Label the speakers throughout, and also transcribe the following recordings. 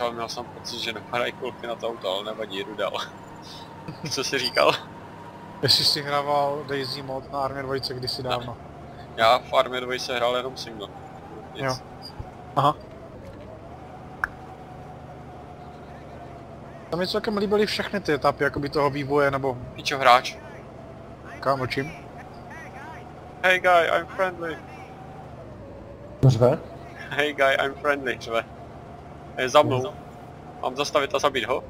Speaker 1: Ale měl jsem pocit, že nepadají kulky na to auto, ale nevadí, jdu dál. Co jsi říkal?
Speaker 2: Jestli jsi hrával Daisy mod na Armě 2 kdysi dávno.
Speaker 1: Já v Armě 2 se hrál jenom single. Nic.
Speaker 2: Jo. Aha. Tam mi celkem líbily všechny ty etapy, jakoby toho vývoje, nebo
Speaker 1: Píčo hráč.
Speaker 2: kam o čím.
Speaker 1: Hey guy, I'm friendly.
Speaker 3: Řve?
Speaker 1: Hey guy, I'm friendly, řve. Je za mnou. Mám zastavit a zabít ho?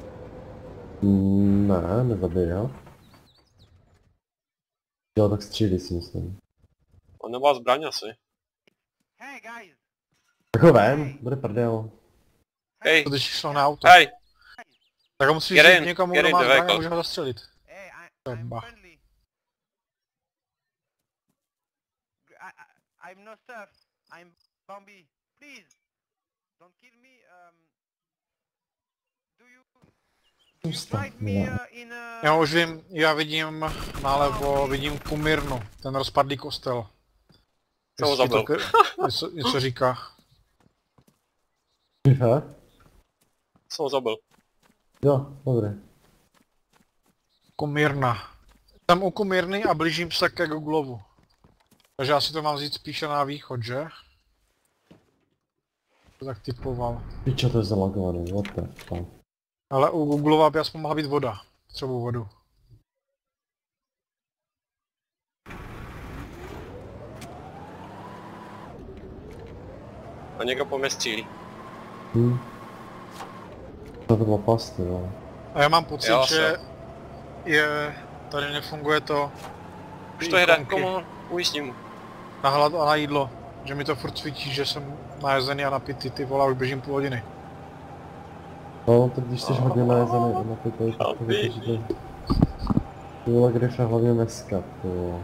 Speaker 3: Ne, nezabij ho. Jo, tak střílí si myslím.
Speaker 1: On nemá zbraň asi.
Speaker 4: Hey guys,
Speaker 3: Tak ho vem, bude prdel.
Speaker 1: Hej,
Speaker 2: To když šlo na auto.
Speaker 1: hej,
Speaker 2: Tak ho musíš říct někomu, kdo má zbraň a
Speaker 1: vehicle.
Speaker 2: může ho zastřelit. Dobra.
Speaker 4: I'm I, I, I'm no Bambi. Please, don't kill me. Um, do you, do you drive me uh, in a...
Speaker 2: Já už vím, já vidím nalevo, vidím Kumírnu, ten rozpadlý kostel.
Speaker 1: Co ho zabil?
Speaker 2: něco, něco říká.
Speaker 1: Co ho zabil?
Speaker 3: Jo, dobré.
Speaker 2: Kumírna. Jsem u Kumírny a blížím se ke Googlovu. Takže já si to mám vzít spíše na východ, že? To tak typoval.
Speaker 3: Pičo, to je zalagovaný, what the fuck.
Speaker 2: Ale u Googlova by aspoň mohla být voda. Potřebuji vodu.
Speaker 1: A někdo po mě střílí.
Speaker 3: Hm. To bylo pasty, jo.
Speaker 2: A já mám pocit,
Speaker 1: Jo,
Speaker 2: že je... Tady nefunguje to...
Speaker 1: Už to jede,
Speaker 2: ikonky
Speaker 1: komu? Ujistím.
Speaker 2: Na hlad a na jídlo. Že mi to furt svíčí, že jsem najezený a napitý, ty vole, už běžím půl hodiny.
Speaker 3: No, tak když jsi hodně najezený a napitej, tak to vydržíte. Ty vole, když je hlavně dneska, ty vole.